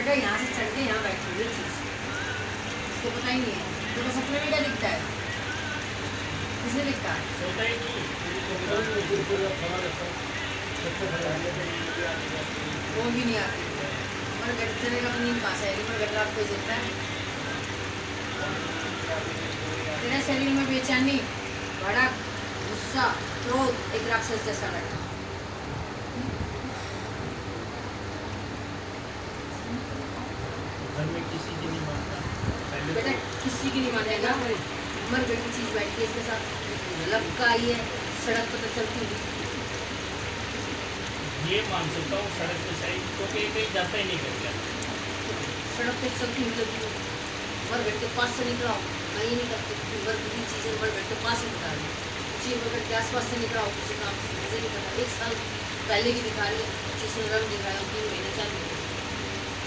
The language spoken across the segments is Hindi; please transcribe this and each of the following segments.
बेटा यहाँ से चढ़ के यहाँ बैठी हुई चीज़। इसको पता ही नहीं है। तो बस सपने में क्या दिखता है। किसने दिखता है ही नहीं। वो भी नहीं आती। और गट चलेगा तो नींद कहाँ से आएगी पर गट रात को सोता है। तेरे शरीर में बेचैनी भड़क गुस्सा क्रोध एक राक्षस जैसा बैठा घर में किसी की नहीं मानता पहले बेटा तो किसी की नहीं मानेगा। मर गई की चीज़ बैठी है इसके साथ लपका आई है सड़क पर तो चलती हुई ये मान सकता हूँ सड़क पे सही क्योंकि कहीं जाता ही नहीं कर सड़क पे चलती हुई चलती हुई मर बेट के पास से निकला। हो मैं ये नहीं करती मर की चीज़ें मर बेट के पास से निकाल रही चीज़ मर के आसपास से निकला हो किसी काम से नहीं पता। एक साल पहले की दिखा रही है जिसने रंग दिखाया तीन महीने चार महीने।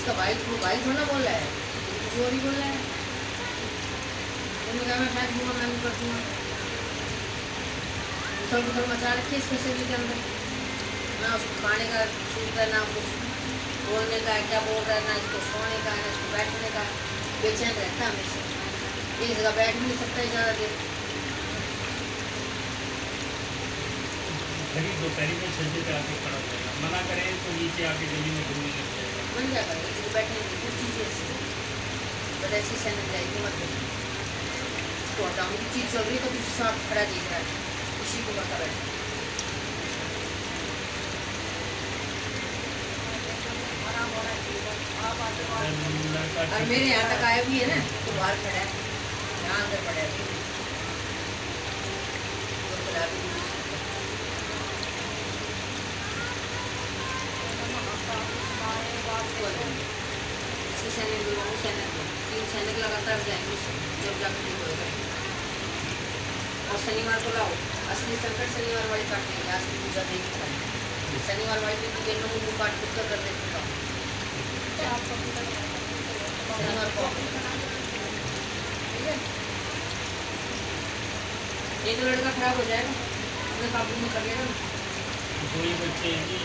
इसका वो भाई थोड़ा बोल रहा है। ही बोल रहा है। मैं फेंक दूँगा मैं कर दूँगा। उथल पुथल मचा रखी है शरीर के अंदर ना उसको खाने का सुनता ना कुछ। बोलने का है, क्या बोल रहा है, ना इसको सोने का ना इसको बैठने का। बेचैन रहता है हमेशा। एक जगह बैठ भी नहीं सकता ज़्यादा देर दोपहरी में छज्जे पे आके खड़ा हो जाएगा। मना करे तो नीचे आके गली में घूमने लग जाएगा। बन क्या करेगा इसको बैठने की कुछ चीज़ ऐसी है बट ऐसी जाएगी मत देना इसको हटाऊँगी चीज़ चल रही है तो कुछ सांप खड़ा दिख रहा है उसी को बता बैठा और मेरे यहाँ तक आया भी है ना तो बाहर खड़ा है। यहाँ अंदर पड़ा है। तो भी नहीं सकता। इसके सैनिक भी वो सैनिक भी। तीन सैनिक लगातार जाएँगे जब जाकर ठीक होएगा और शनिवार को लाओ। असली संकट शनिवार वाली काटने की पूजा नहीं करानी शनिवार वाली दिन गेंद में मुँह काट खुद कर देते काम शनिवार को ठीक है? ये तो लड़का खराब हो जाएगा। अपने काबू में कर लेगा। ना दो ही बच्चे हैं जी।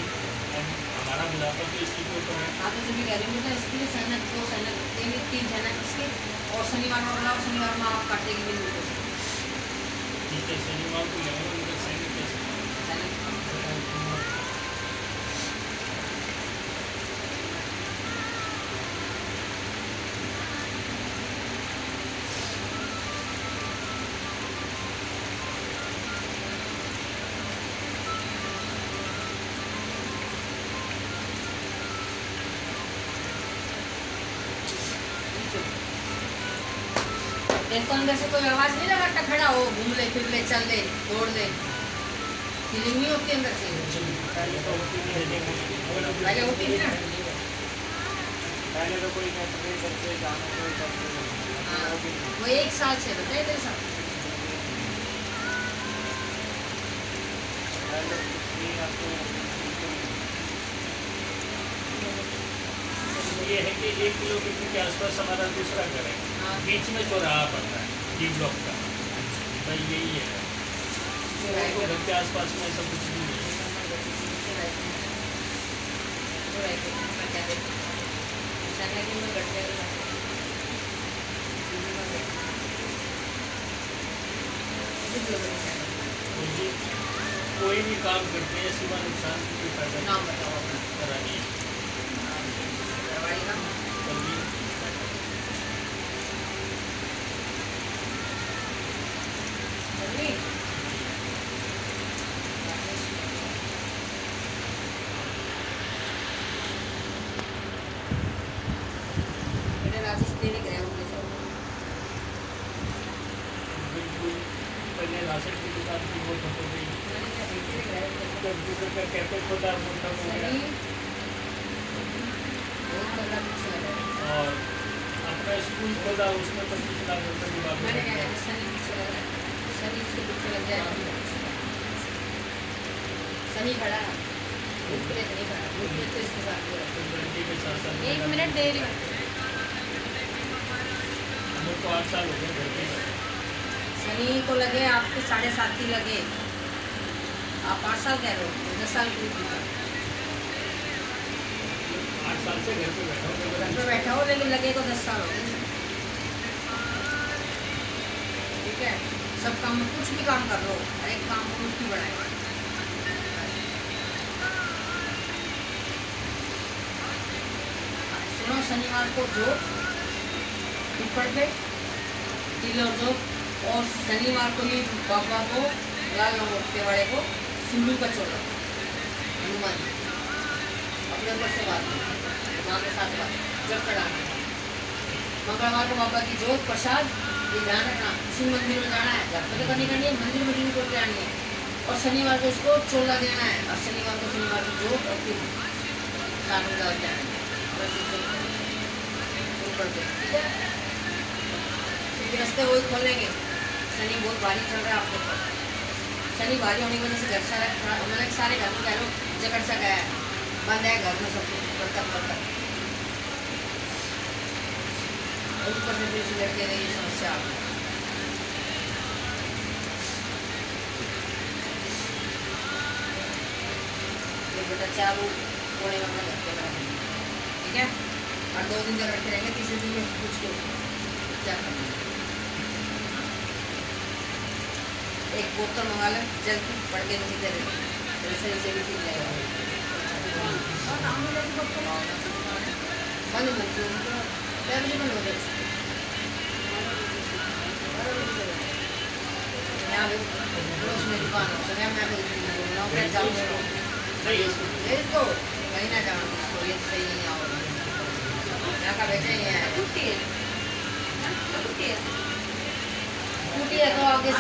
हमारा बुढ़ापा तो इसी के ऊपर तो इसके लिए सैनक दो सैनक देंगे तीन सैनक इसके, और शनिवार और शनिवार में आप काटेंगे। ठीक है, शनिवार को दिन को अंदर से कोई आवाज़ नहीं लगाता खड़ा हो घूम ले फिर ले चल ले दौड़ ले। फीलिंग नहीं होती अंदर से? पहले तो होती है ना? पहले तो कोई हाँ, वो एक साल से बताए तेरे साथ? तो आपको ये है कि एक किलोमीटर के आसपास हमारा दूसरा घर हाँ। बीच में चौराहा पड़ता है। डी ब्लॉक का भाई यही है तो घर के। आसपास में सब कुछ नहीं है कोई भी काम करते हैं सिवा नुकसान की फ़ायदा नाम नहीं बताओ अपना करानी है दरबारी नाम कभी रवि मेरे राजेश तेरे गए होंगे सब बिल्कुल पहले राशन की दुकान थी वो खत्म हो गई। कंप्यूटर का कैफ़े खोला मोटा हो गया। सही और अपना स्कूल खोला उसमें पच्चीस लाख रुपए की बात है। लग जाए शनि खड़ा है। तो ही एक मिनट दे रही हूँ हम आठ साल हो गए घर पे ही। है। को लगे आपके साढ़े सात ही लगे। आप पाँच साल कह रहे हो? दस साल की घर पे बैठा हूँ। लेकिन लगे को दस साल हो ठीक है? सब काम कुछ भी काम कर लो हर एक काम को मुट्ठी बढ़ाए। सुनो शनिवार को जो पीपल पे तिल और जो और शनिवार को ही बाबा को, लाल वाले को सिंधु का चोला। हनुमान जी। अपने ऊपर से बात माँ के साथ बात जब चढ़ाना मंगलवार को बाबा की जोत, प्रसाद, ये ध्यान रखना किसी मंदिर में जाना है। घर पे तो करनी करनी है, मंदिर में ड्यूटी करके आनी है। और शनिवार को उसको चोला देना है। और शनिवार को शनिवार की जोत और फिर साथ में डाल आना है? ठीक है, रास्ते वही खोलेंगे। शनि बहुत भारी चल रहा है आपके ऊपर। शनि भारी होने की वजह से घर सारा मतलब सारे घर में कह लो जकड़ सा गया है। बंद है घर में सब कुछ करता करता ऊपर से फिर इसी लड़के ये समस्या आ गई। ये बेटा चालू कोने में अपना घर पे ठीक है? और दो दिन तक रखे रहेंगे, तीसरे दिन में पूछ के क्या करना है। एक बोतल मंगा ले जल की पड़ के नीचे दे रहे वैसे नीचे भी ठीक जाएगा बंद बंद बजे बंद हो गए यहाँ पे पड़ोस में दुकान है तो मैं मैं नौकरी नहीं तो कहीं ना जाओ इसको ये सही नहीं यहाँ का बेचा ही है। टूटी है। हाँ, टूटी है तो आगे से